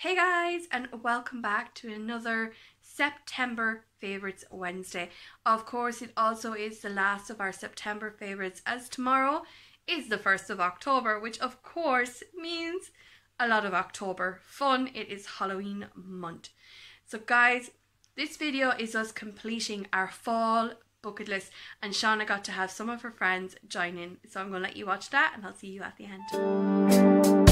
Hey guys, and welcome back to another September Favourites Wednesday. Of course, it also is the last of our September favourites, as tomorrow is the 1st of October, which of course means a lot of October fun. It is Halloween month. So, guys, this video is us completing our fall bucket list, and Shauna got to have some of her friends join in. So, I'm going to let you watch that, and I'll see you at the end.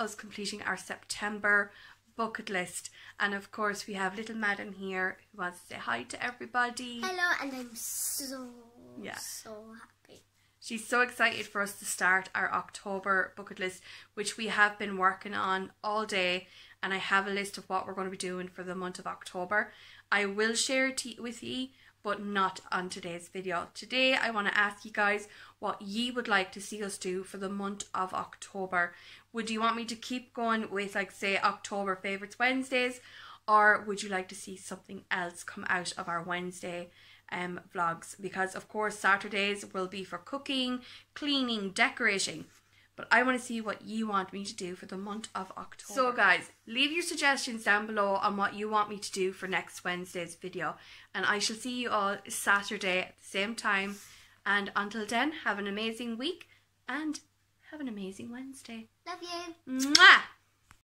Us completing our September bucket list. And of course, we have little Madam here who wants to say hi to everybody. Hello, and I'm so, Yeah. so happy. She's so excited for us to start our October bucket list, which we have been working on all day. And I have a list of what we're going to be doing for the month of October. I will share it with you, but not on today's video. Today, I want to ask you guys what ye would like to see us do for the month of October. Would you want me to keep going with, like, say, October Favourites Wednesdays? Or would you like to see something else come out of our Wednesday um, vlogs? Because, of course, Saturdays will be for cooking, cleaning, decorating. But I want to see what you want me to do for the month of October. So, guys, leave your suggestions down below on what you want me to do for next Wednesday's video. And I shall see you all Saturday at the same time. And until then, have an amazing week and have an amazing Wednesday. Love you. Mwah!